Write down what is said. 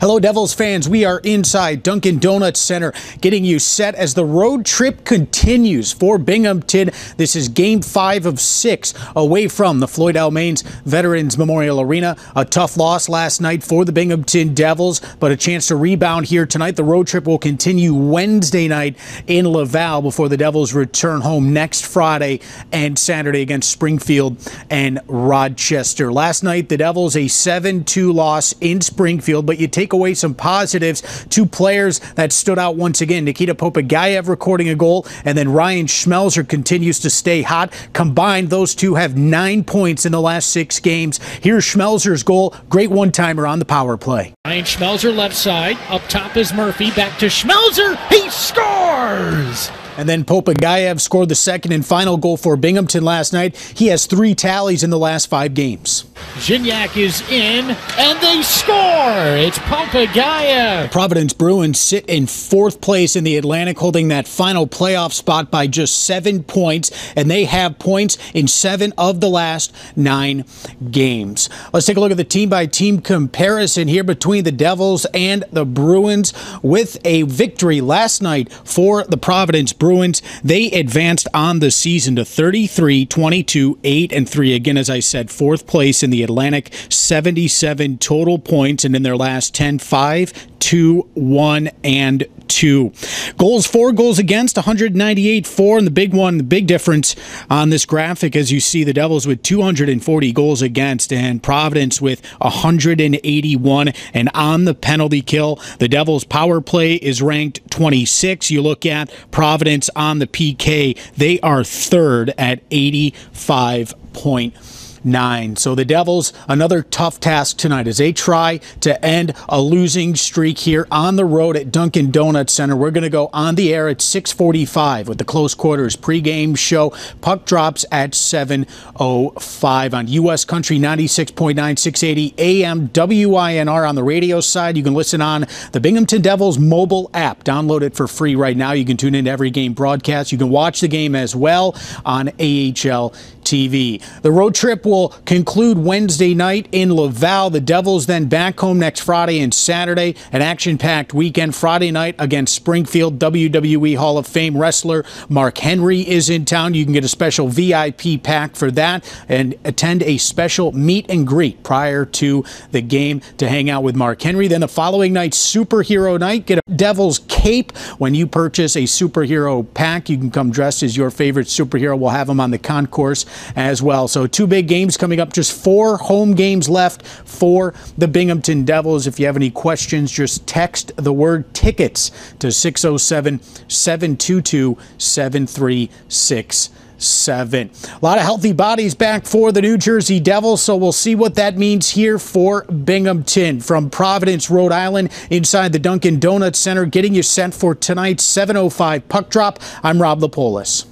Hello, Devils fans. We are inside Dunkin' Donuts Center getting you set as the road trip continues for Binghamton. This is game five of six away from the Floyd L. Maines Veterans Memorial Arena. A tough loss last night for the Binghamton Devils, but a chance to rebound here tonight. The road trip will continue Wednesday night in Laval before the Devils return home next Friday and Saturday against Springfield and Rochester. Last night, the Devils a 7 2 loss in Springfield, but you take take away some positives. Two players that stood out once again. Nikita Popugaev recording a goal, and then Ryan Schmelzer continues to stay hot. Combined, those two have nine points in the last six games. Here's Schmelzer's goal. Great one timer on the power play. Ryan Schmelzer left side. Up top is Murphy. Back to Schmelzer. He scores! And then Popugaev scored the second and final goal for Binghamton last night. He has three tallies in the last five games. Gignac is in, and they score! It's Popugaev. Providence Bruins sit in fourth place in the Atlantic, holding that final playoff spot by just seven points, and they have points in seven of the last nine games. Let's take a look at the team by team comparison here between the Devils and the Bruins with a victory last night for the Providence Bruins. Bruins. They advanced on the season to 33, 22, 8, and 3. Again, as I said, fourth place in the Atlantic, 77 total points, and in their last 10, 5, 2, 1, and 2. Goals for, goals against, 198 4. And the big one, the big difference on this graphic, as you see the Devils with 240 goals against and Providence with 181. And on the penalty kill, the Devils' power play is ranked 26. You look at Providence on the PK, they are third at 85 points nine. So the Devils, another tough task tonight as they try to end a losing streak here on the road at Dunkin' Donuts Center. We're going to go on the air at 645 with the close quarters pregame show. Puck drops at 7.05 on U.S. Country 96.9, 680 AM WINR on the radio side. You can listen on the Binghamton Devils mobile app. Download it for free right now. You can tune into every game broadcast. You can watch the game as well on AHL TV. The road trip will conclude Wednesday night in Laval. The Devils then back home next Friday and Saturday. An action packed weekend Friday night against Springfield. WWE Hall of Fame wrestler Mark Henry is in town. You can get a special VIP pack for that and attend a special meet and greet prior to the game to hang out with Mark Henry. Then the following night, superhero night. Get a Devils cape when you purchase a superhero pack. You can come dressed as your favorite superhero. We'll have them on the concourse as well. So two big games coming up. Just four home games left for the Binghamton Devils. If you have any questions, just text the word tickets to 607 722 7367 seven. A lot of healthy bodies back for the New Jersey Devils, so we'll see what that means here for Binghamton. From Providence, Rhode Island, inside the Dunkin' Donuts Center, getting you sent for tonight's 7.05 puck drop. I'm Rob Lapolis.